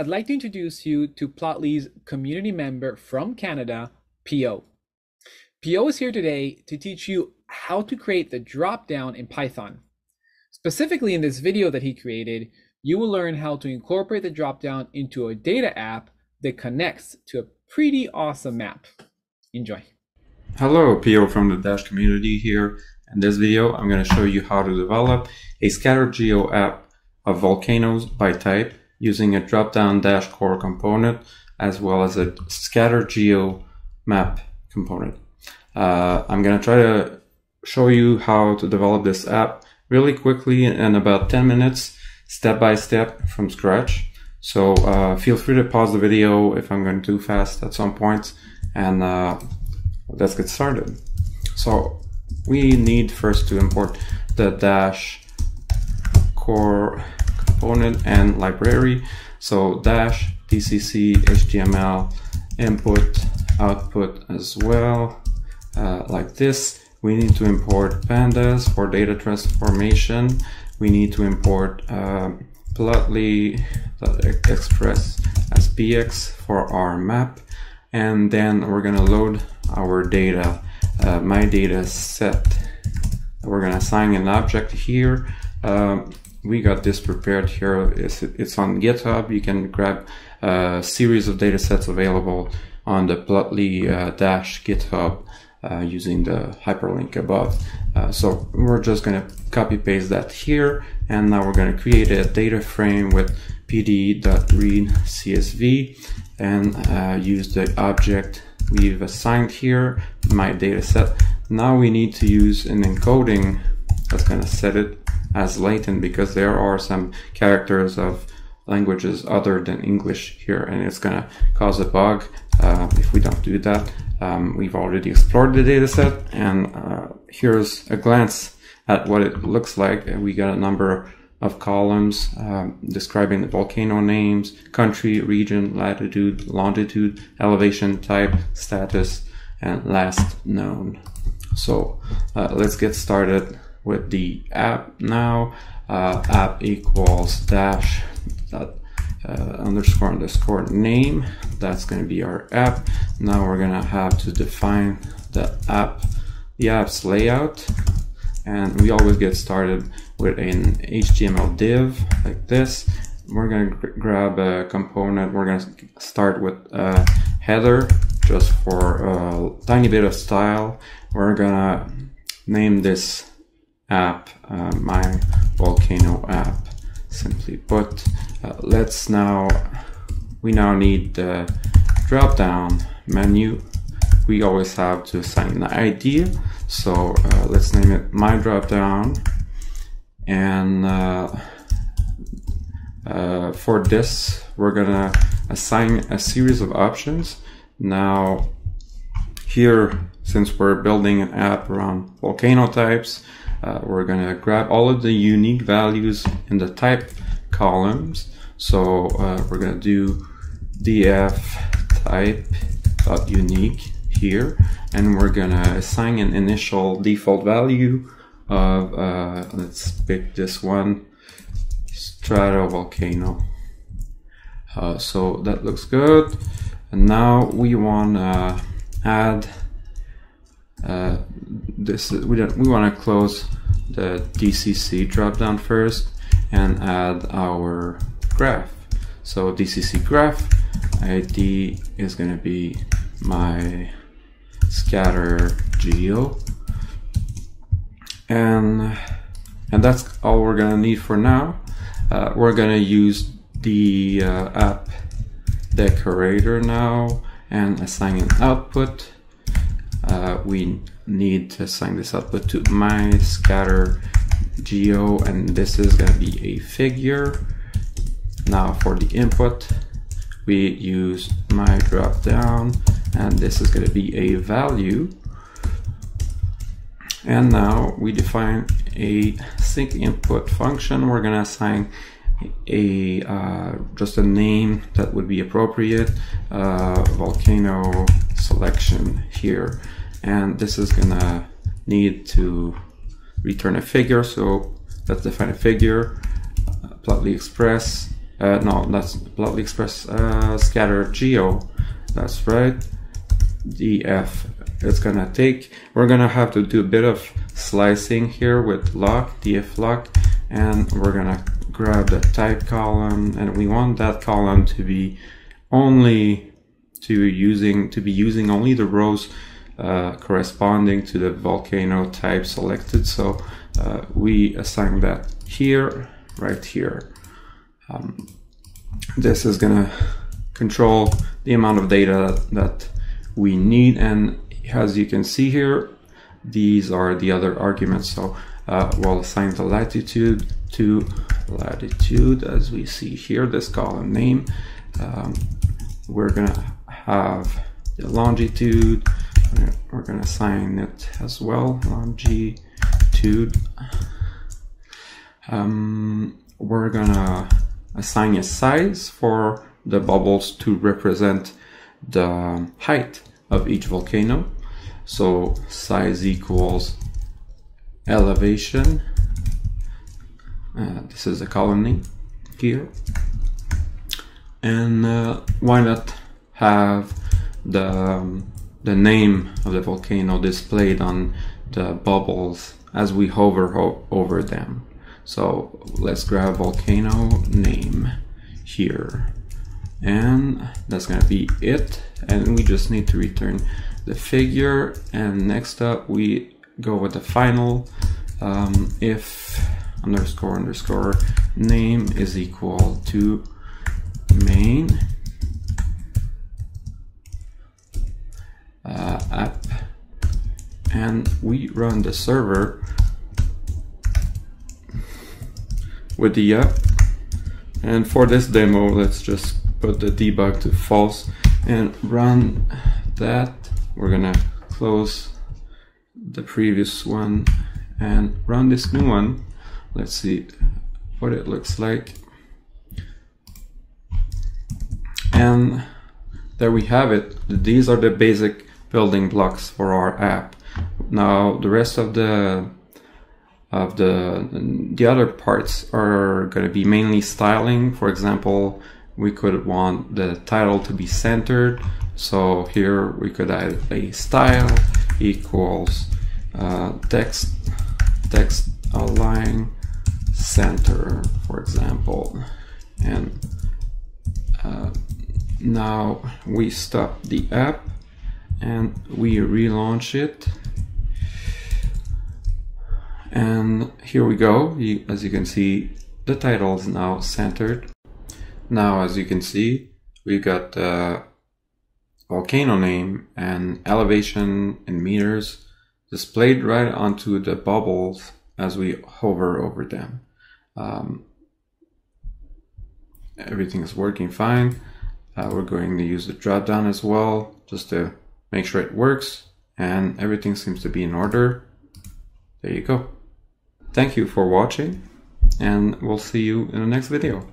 I'd like to introduce you to Plotly's community member from Canada, P-O. P-O is here today to teach you how to create the dropdown in Python. Specifically in this video that he created, you will learn how to incorporate the dropdown into a data app that connects to a pretty awesome map. Enjoy. Hello, P-O from the Dash community here. In this video, I'm going to show you how to develop a scatter geo app of volcanoes by type using a drop-down dash core component as well as a scatter geo map component. Uh, I'm going to try to show you how to develop this app really quickly in about 10 minutes, step by step from scratch. So uh, feel free to pause the video if I'm going too fast at some point and uh, let's get started. So we need first to import the dash core component and library. So dash DCC HTML input output as well uh, like this. We need to import pandas for data transformation. We need to import uh, plotly.express as px for our map and then we're gonna load our data uh, my data set we're gonna assign an object here um, we got this prepared here. It's, it's on github. You can grab a series of data sets available on the plotly uh, dash github uh, using the hyperlink above. Uh, so we're just going to copy paste that here and now we're going to create a data frame with pd.read csv and uh, use the object we've assigned here, my data set. Now we need to use an encoding that's going to set it as latin because there are some characters of languages other than English here and it's going to cause a bug uh, if we don't do that. Um, we've already explored the data set and uh, here's a glance at what it looks like. We got a number of columns um, describing the volcano names, country, region, latitude, longitude, elevation, type, status, and last known. So uh, let's get started with the app now. Uh, app equals dash dot, uh, underscore underscore name. That's going to be our app. Now we're going to have to define the app, the app's layout and we always get started with an HTML div like this. We're going to grab a component. We're going to start with a header just for a tiny bit of style. We're going to name this app uh, my volcano app simply put. Uh, let's now, we now need the drop down menu we always have to assign an ID. So uh, let's name it my drop down. And uh, uh, for this, we're gonna assign a series of options. Now, here, since we're building an app around volcano types, uh, we're gonna grab all of the unique values in the type columns. So uh, we're gonna do df type unique here and we're gonna assign an initial default value of uh, let's pick this one stratovolcano uh, so that looks good and now we want to add uh, this we don't we want to close the DCC dropdown first and add our graph. So DCC graph ID is going to be my scatter geo. And and that's all we're gonna need for now. Uh, we're gonna use the uh, app decorator now and assign an output. Uh, we need to assign this output to my scatter geo and this is going to be a figure. Now for the input we use my drop down and this is going to be a value. And now we define a sync input function. We're going to assign a uh, just a name that would be appropriate uh, volcano selection here and this is gonna need to return a figure so let's define a figure uh, plotly express Uh, no, that's Plotly Express uh, scatter geo. That's right. df. It's gonna take. We're gonna have to do a bit of slicing here with loc, df loc, and we're gonna grab the type column, and we want that column to be only to using to be using only the rows uh, corresponding to the volcano type selected. So uh, we assign that here, right here. Um, this is gonna control the amount of data that we need and as you can see here these are the other arguments so uh, we'll assign the latitude to latitude as we see here this column name um, we're gonna have the longitude we're gonna assign it as well longitude um, we're gonna assign a size for the bubbles to represent the height of each volcano. So size equals elevation. Uh, this is a name here. And uh, why not have the, um, the name of the volcano displayed on the bubbles as we hover ho over them. So let's grab volcano name here. And that's gonna be it. And we just need to return the figure. And next up we go with the final um, if underscore underscore name is equal to main uh, app and we run the server with the app and for this demo let's just put the debug to false and run that. We're gonna close the previous one and run this new one. Let's see what it looks like. And there we have it. These are the basic building blocks for our app. Now the rest of the of the the other parts are going to be mainly styling. For example, we could want the title to be centered. So here we could add a style equals uh, text text align center, for example. And uh, now we stop the app and we relaunch it. And here we go. As you can see, the title is now centered. Now, as you can see, we've got the volcano name and elevation in meters displayed right onto the bubbles as we hover over them. Um, everything is working fine. Uh, we're going to use the drop down as well just to make sure it works and everything seems to be in order. There you go. Thank you for watching and we'll see you in the next video.